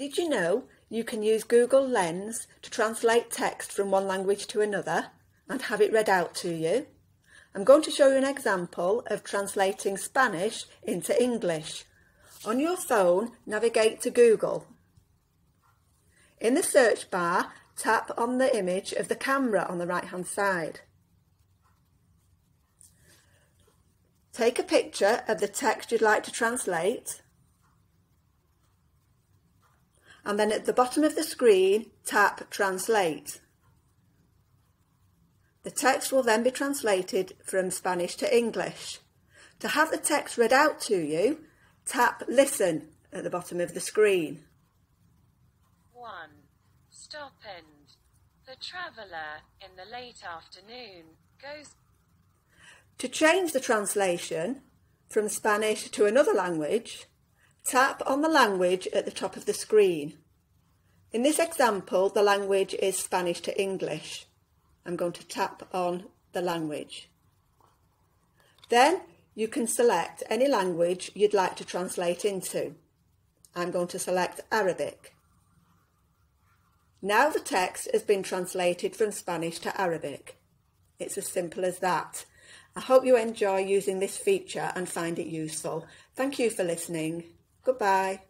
Did you know you can use Google Lens to translate text from one language to another and have it read out to you? I'm going to show you an example of translating Spanish into English. On your phone, navigate to Google. In the search bar, tap on the image of the camera on the right hand side. Take a picture of the text you'd like to translate and then at the bottom of the screen tap Translate. The text will then be translated from Spanish to English. To have the text read out to you, tap Listen at the bottom of the screen. 1. Stop and the traveller in the late afternoon goes. To change the translation from Spanish to another language, Tap on the language at the top of the screen. In this example, the language is Spanish to English. I'm going to tap on the language. Then you can select any language you'd like to translate into. I'm going to select Arabic. Now the text has been translated from Spanish to Arabic. It's as simple as that. I hope you enjoy using this feature and find it useful. Thank you for listening. Goodbye.